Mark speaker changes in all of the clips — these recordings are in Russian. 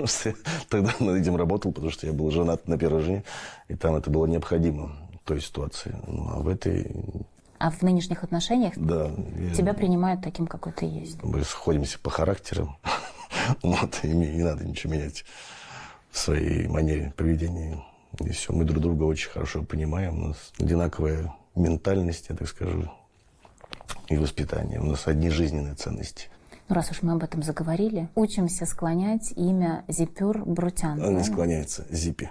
Speaker 1: Потому что я тогда над этим работал, потому что я был женат на первой жене, и там это было необходимо в той ситуации. Ну, а в этой...
Speaker 2: А в нынешних отношениях
Speaker 1: Да. я-
Speaker 2: тебя принимают таким, какой ты есть?
Speaker 1: Мы сходимся по характерам. Вот, и мне не надо ничего менять в своей манере поведения. И все, мы друг друга очень хорошо понимаем. У нас одинаковая ментальность, я так скажу, и воспитание. У нас одни жизненные ценности.
Speaker 2: Ну, раз уж мы об этом заговорили, учимся склонять имя Зипюр Брутян.
Speaker 1: Он не
Speaker 2: правильно?
Speaker 1: склоняется. Зипи.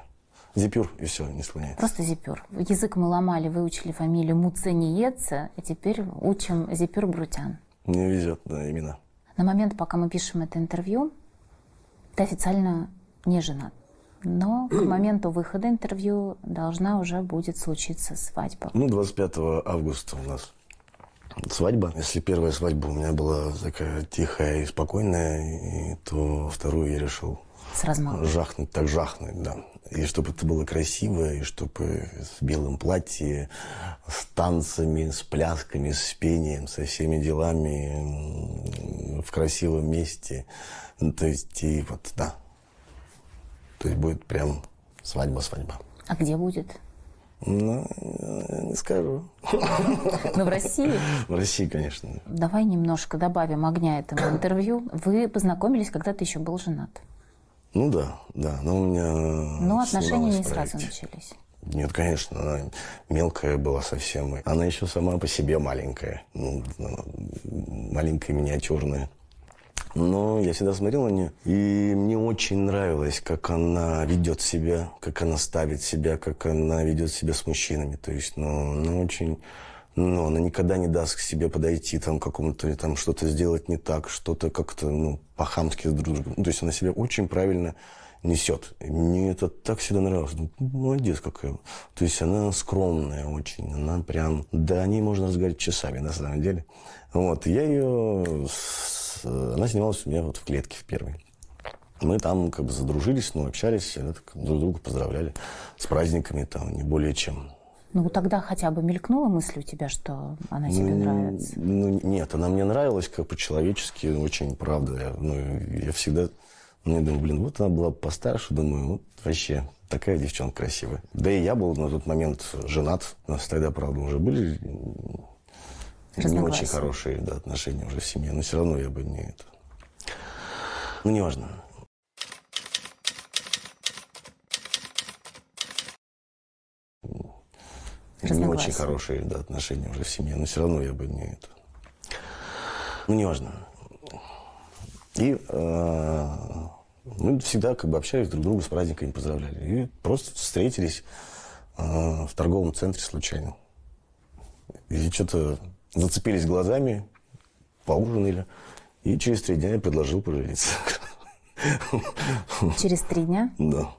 Speaker 1: Зипюр, и все, не склоняется.
Speaker 2: Просто Зипюр. Язык мы ломали, выучили фамилию Муцениеца, а теперь учим Зипюр Брутян.
Speaker 1: Мне везет на имена.
Speaker 2: На момент, пока мы пишем это интервью, ты официально не женат. Но к моменту выхода интервью должна уже будет случиться свадьба.
Speaker 1: Ну, 25 августа у нас свадьба. Если первая свадьба у меня была такая тихая и спокойная, и то вторую я решил
Speaker 2: С размахом.
Speaker 1: жахнуть, так жахнуть, да. И чтобы это было красиво, и чтобы в белом платье, с танцами, с плясками, с пением, со всеми делами, в красивом месте. Ну, то есть, и вот, да. То есть будет прям свадьба-свадьба.
Speaker 2: А где будет?
Speaker 1: Ну, э, не скажу.
Speaker 2: Ну, в России.
Speaker 1: В России, конечно.
Speaker 2: Давай немножко добавим огня этому интервью. Вы познакомились, когда ты еще был женат.
Speaker 1: Ну да, да. Но у меня...
Speaker 2: Но отношения не сразу начались.
Speaker 1: Нет, конечно, она мелкая была совсем. Она еще сама по себе маленькая. Ну, маленькая, миниатюрная. Но я всегда смотрел на нее, и мне очень нравилось, как она ведет себя, как она ставит себя, как она ведет себя с мужчинами. То есть, ну, она очень... Ну, она никогда не даст к себе подойти, там, какому-то, там, что-то сделать не так, что-то как-то, ну, по-хамски с друг другом. Ну, то есть, она себя очень правильно несет. И мне это так всегда нравилось. Ну, молодец какая. То есть она скромная очень. Она прям... Да о ней можно разговаривать часами, на самом деле. Вот. Я ее... с- Она снималась у меня вот в клетке в первой. Мы там как бы задружились, ну, общались, э, друг друга поздравляли с праздниками, там, не более чем.
Speaker 2: Ну, тогда хотя бы мелькнула мысль у тебя, что она тебе
Speaker 1: Ну,
Speaker 2: нравится?
Speaker 1: Ну, нет, она мне нравилась как по-человечески, очень, правда. Я, ну, я всегда, ну, я думаю, блин, вот она была постарше, думаю, вот вообще такая девчонка красивая. Да и я был на тот момент женат. У нас тогда, правда, уже были не очень хорошие да, отношения уже в семье, но все равно я бы не это. Ну, неважно. Не очень хорошие да, отношения уже в семье, но все равно я бы не это. Ну, неважно. И э, мы всегда как бы общались друг друга с праздниками, поздравляли. И просто встретились э, в торговом центре случайно. И что-то зацепились глазами, поужинали. И через три дня я предложил пожениться.
Speaker 2: Через три дня?
Speaker 1: Да.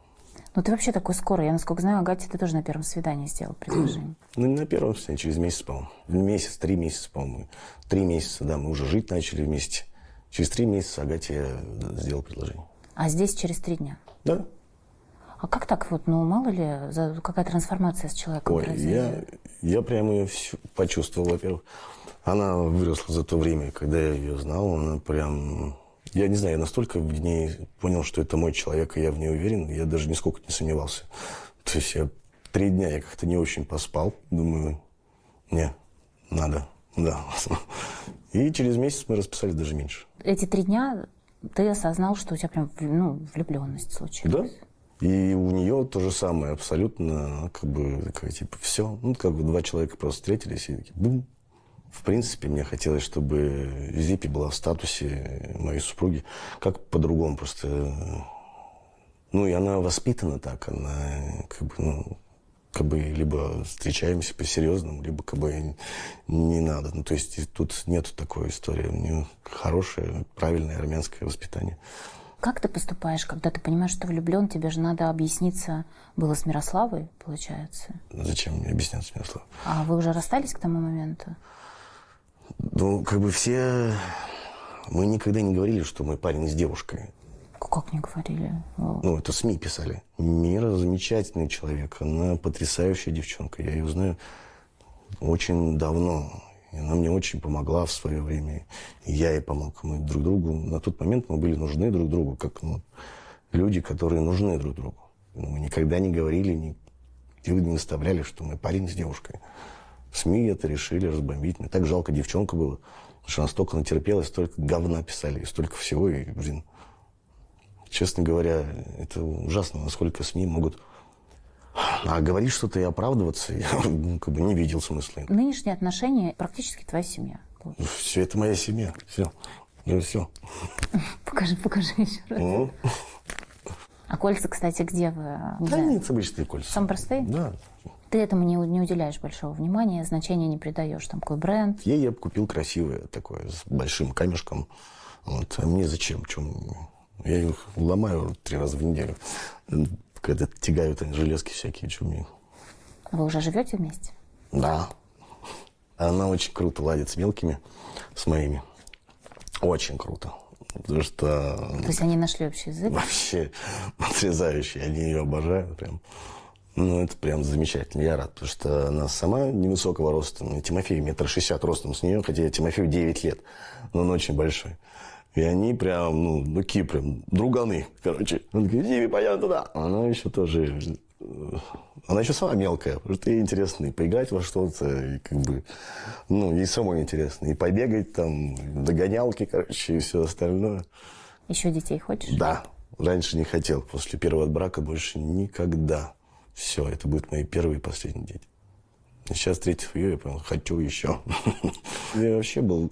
Speaker 2: Ну, ты вообще такой скорый. Я, насколько знаю, Агате ты тоже на первом свидании сделал предложение.
Speaker 1: Ну, не на первом свидании, через месяц, по-моему. Месяц, три месяца, по-моему. Три месяца, да, мы уже жить начали вместе. Через три месяца Агате я сделал предложение.
Speaker 2: А здесь через три дня.
Speaker 1: Да.
Speaker 2: А как так вот, ну, мало ли, за- какая трансформация с человеком
Speaker 1: Ой, я,
Speaker 2: произойдет?
Speaker 1: я прямо ее всю почувствовал, во-первых. Она выросла за то время, когда я ее знал. Она прям... Я не знаю, я настолько в ней понял, что это мой человек, и я в ней уверен. Я даже нисколько не сомневался. То есть я три дня я как-то не очень поспал. Думаю, не, надо, да. И через месяц мы расписались даже меньше.
Speaker 2: Эти три дня ты осознал, что у тебя прям ну, влюбленность случилась.
Speaker 1: Да. И у нее то же самое, абсолютно, как бы такая, типа, все. Ну, как бы два человека просто встретились и такие, бум. В принципе, мне хотелось, чтобы Зипи была в статусе моей супруги. Как по-другому просто. Ну, и она воспитана так, она как бы, ну, как бы либо встречаемся по-серьезному, либо как бы не надо. Ну, то есть тут нет такой истории. У нее хорошее, правильное армянское воспитание.
Speaker 2: Как ты поступаешь, когда ты понимаешь, что влюблен, тебе же надо объясниться, было с Мирославой, получается?
Speaker 1: Зачем мне объясняться, Мирослав?
Speaker 2: А вы уже расстались к тому моменту?
Speaker 1: Ну, как бы все... Мы никогда не говорили, что мы парень с девушкой.
Speaker 2: Как не говорили?
Speaker 1: Ну, это СМИ писали. Мира замечательный человек. Она потрясающая девчонка. Я ее знаю очень давно. И она мне очень помогла в свое время. И я ей помог. Мы друг другу... На тот момент мы были нужны друг другу. Как, ну, люди, которые нужны друг другу. Ну, Мы никогда не говорили, ни- нигде не выставляли, что мы парень с девушкой. СМИ это решили разбомбить. Мне так жалко девчонку было, что она столько натерпелась, столько говна писали, и столько всего. И, блин, честно говоря, это ужасно, насколько СМИ могут а говорить что-то и оправдываться, я ну, как бы не видел смысла.
Speaker 2: Нынешние отношения практически твоя семья.
Speaker 1: Все это моя семья. Все. Ну все.
Speaker 2: Покажи, покажи еще раз.
Speaker 1: Ну,
Speaker 2: А кольца, кстати, где вы? Не
Speaker 1: да
Speaker 2: знаю.
Speaker 1: нет, обычные кольца.
Speaker 2: Самые простые?
Speaker 1: Да.
Speaker 2: Ты этому не, не уделяешь большого внимания, значения не придаешь. Там какой бренд.
Speaker 1: Ей я купил красивое такое, с большим камешком. Вот. А мне зачем? Чем? Я их ломаю три раза в неделю. Когда тягают они железки всякие, мне.
Speaker 2: Вы уже живете вместе?
Speaker 1: Да. Она очень круто ладит с мелкими, с моими. Очень круто. Потому что
Speaker 2: То есть они нашли общий язык?
Speaker 1: вообще потрясающе. Они ее обожают прям. Ну, это прям замечательно. Я рад, потому что она сама невысокого роста. Тимофей метр шестьдесят ростом с нее, хотя Тимофею 9 лет. Но он очень большой. И они прям, ну, ну, такие прям друганы, короче. Он говорит, Диви, пойдем туда. Она еще тоже... э, Она еще сама мелкая, потому что ей интересно и поиграть во что-то, и как бы, ну, ей самой интересно. И побегать там, догонялки, короче, и все остальное.
Speaker 2: Еще детей хочешь?
Speaker 1: Да, раньше не хотел. После первого брака больше никогда. Все, это будут мои первые и последние дети. Сейчас, встретив ее, я понял, хочу еще. Я вообще был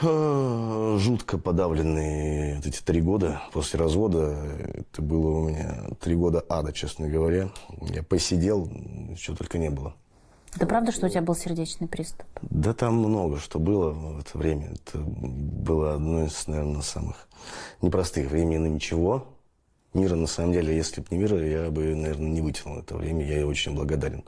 Speaker 1: жутко подавленный вот эти три года после развода. Это было у меня три года ада, честно говоря. Я посидел, чего только не было.
Speaker 2: Это правда, что у тебя был сердечный приступ?
Speaker 1: Да там много что было в это время. Это было одно из, наверное, самых непростых времени на ничего. Мира, на самом деле, если бы не мира, я бы, наверное, не вытянул это время. Я ей очень благодарен.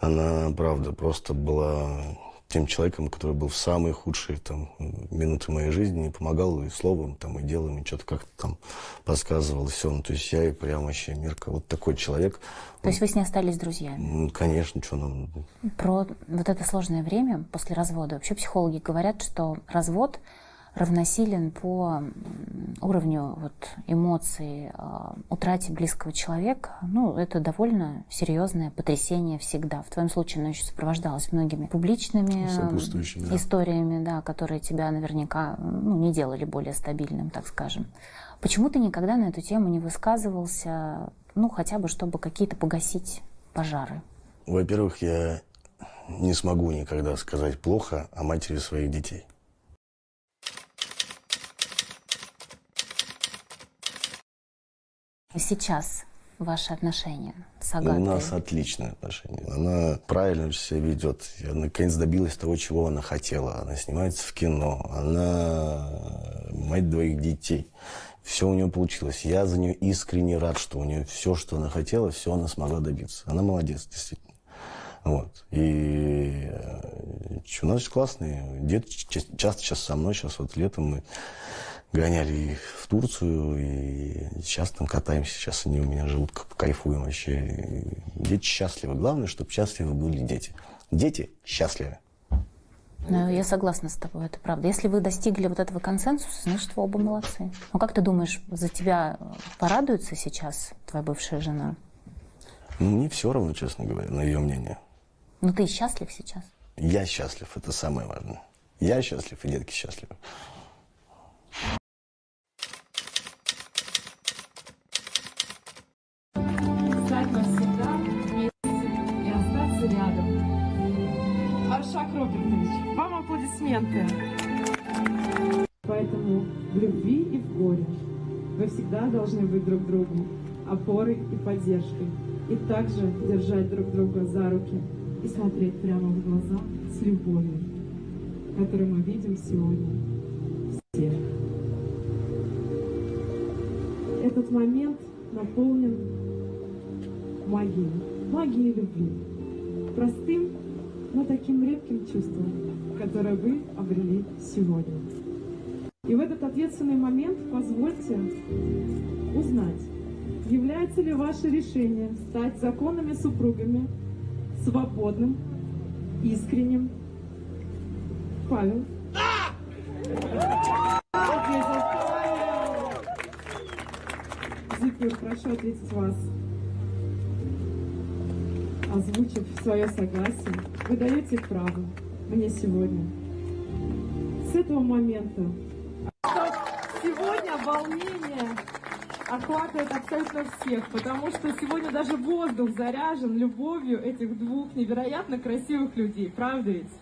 Speaker 1: Она, правда, просто была тем человеком, который был в самые худшие там, минуты моей жизни, и помогал и словом, там, и делом, и что-то как-то там подсказывал, все. Ну, то есть я ей прям вообще, Мирка, вот такой человек.
Speaker 2: То есть вы с ней остались друзьями?
Speaker 1: Ну, конечно, что нам...
Speaker 2: Про вот это сложное время после развода. Вообще психологи говорят, что развод равносилен по уровню вот, эмоций, э, утрате близкого человека. Ну, это довольно серьезное потрясение всегда. В твоем случае оно еще сопровождалось многими публичными
Speaker 1: да.
Speaker 2: историями, да, которые тебя наверняка ну, не делали более стабильным, так скажем. Почему ты никогда на эту тему не высказывался, ну, хотя бы, чтобы какие-то погасить пожары?
Speaker 1: Во-первых, я не смогу никогда сказать плохо о матери своих детей.
Speaker 2: Сейчас ваши отношения с
Speaker 1: У
Speaker 2: Агатой?
Speaker 1: нас отличные отношения. Она правильно себя ведет. Я наконец добилась того, чего она хотела. Она снимается в кино. Она мать двоих детей. Все у нее получилось. Я за нее искренне рад, что у нее все, что она хотела, все она смогла добиться. Она молодец, действительно. Вот. И э, у нас классные. Дед ча- часто сейчас со мной. Сейчас вот летом мы гоняли и в Турцию, и сейчас там катаемся. Сейчас они у меня живут, кайфуем вообще. И дети счастливы. Главное, чтобы счастливы были дети. Дети счастливы.
Speaker 2: Ну, я согласна с тобой, это правда. Если вы достигли вот этого консенсуса, значит, вы оба молодцы. Ну, как ты думаешь, за тебя порадуется сейчас твоя бывшая жена?
Speaker 1: Ну, Мне все равно, честно говоря, на ее мнение.
Speaker 2: Ну, ты счастлив сейчас?
Speaker 1: Я счастлив, это самое важное. Я счастлив, и детки счастливы.
Speaker 3: Аплодисменты. Поэтому в любви и в горе вы всегда должны быть друг другу опорой и поддержкой. И также держать друг друга за руки и смотреть прямо в глаза с любовью, которую мы видим сегодня все. Этот момент наполнен магией, магией любви. Простым, но таким редким чувством, которое вы обрели сегодня. И в этот ответственный момент позвольте узнать, является ли ваше решение стать законными супругами свободным, искренним. Павел. Павел. Зикер, прошу ответить вас, озвучив свое согласие. Вы даете право мне сегодня. С этого момента сегодня волнение охватывает абсолютно всех, потому что сегодня даже воздух заряжен любовью этих двух невероятно красивых людей, правда ведь?